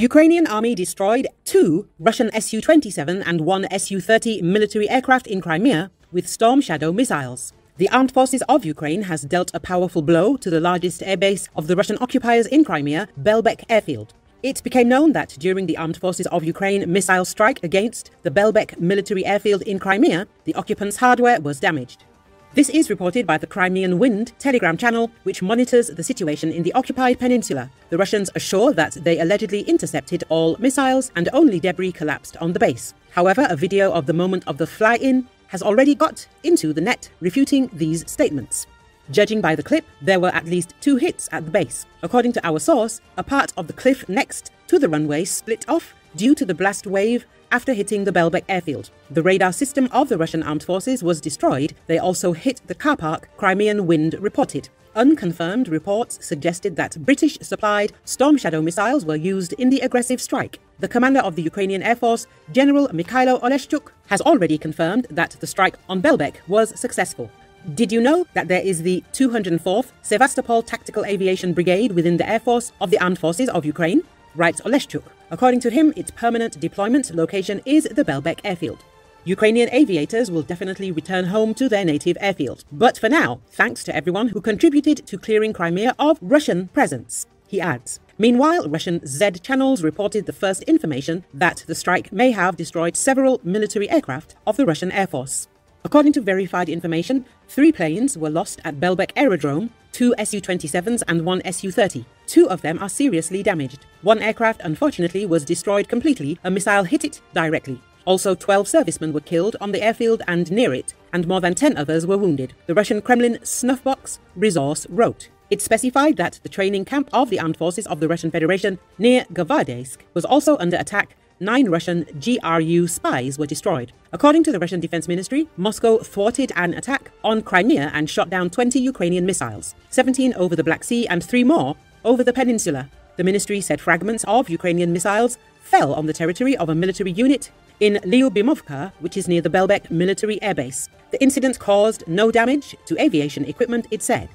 Ukrainian army destroyed two Russian Su-27 and one Su-30 military aircraft in Crimea with Storm Shadow missiles. The armed forces of Ukraine has dealt a powerful blow to the largest airbase of the Russian occupiers in Crimea, Belbek airfield. It became known that during the armed forces of Ukraine missile strike against the Belbek military airfield in Crimea, the occupants' hardware was damaged. This is reported by the Crimean Wind Telegram channel, which monitors the situation in the occupied peninsula. The Russians assure that they allegedly intercepted all missiles and only debris collapsed on the base. However, a video of the moment of the fly in has already got into the net, refuting these statements. Judging by the clip, there were at least two hits at the base. According to our source, a part of the cliff next to the runway split off due to the blast wave after hitting the Belbek airfield. The radar system of the Russian armed forces was destroyed. They also hit the car park, Crimean Wind reported. Unconfirmed reports suggested that British supplied Storm Shadow missiles were used in the aggressive strike. The commander of the Ukrainian Air Force, General Mikhailo Oleshchuk, has already confirmed that the strike on Belbek was successful. Did you know that there is the 204th Sevastopol Tactical Aviation Brigade within the Air Force of the Armed Forces of Ukraine? Writes Oleshchuk. According to him, its permanent deployment location is the Belbek airfield. Ukrainian aviators will definitely return home to their native airfield. But for now, thanks to everyone who contributed to clearing Crimea of Russian presence, he adds. Meanwhile, Russian Z channels reported the first information that the strike may have destroyed several military aircraft of the Russian Air Force. According to verified information, three planes were lost at Belbek Aerodrome, two Su-27s and one Su-30. Two of them are seriously damaged. One aircraft, unfortunately, was destroyed completely. A missile hit it directly. Also, 12 servicemen were killed on the airfield and near it, and more than 10 others were wounded. The Russian Kremlin Snuffbox resource wrote. It specified that the training camp of the armed forces of the Russian Federation near Gvardeysk was also under attack nine Russian GRU spies were destroyed. According to the Russian Defense Ministry, Moscow thwarted an attack on Crimea and shot down 20 Ukrainian missiles, 17 over the Black Sea and three more over the peninsula. The ministry said fragments of Ukrainian missiles fell on the territory of a military unit in Lyubimovka, which is near the Belbek military airbase. The incident caused no damage to aviation equipment, it said.